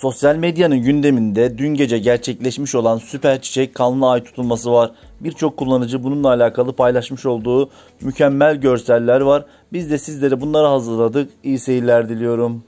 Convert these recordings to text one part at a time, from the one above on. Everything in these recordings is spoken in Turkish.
Sosyal medyanın gündeminde dün gece gerçekleşmiş olan süper çiçek kanlı ay tutulması var. Birçok kullanıcı bununla alakalı paylaşmış olduğu mükemmel görseller var. Biz de sizlere bunları hazırladık. İyi seyirler diliyorum.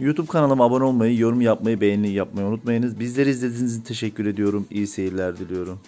YouTube kanalıma abone olmayı, yorum yapmayı, beğeni yapmayı unutmayınız. Bizleri izlediğiniz için teşekkür ediyorum. İyi seyirler diliyorum.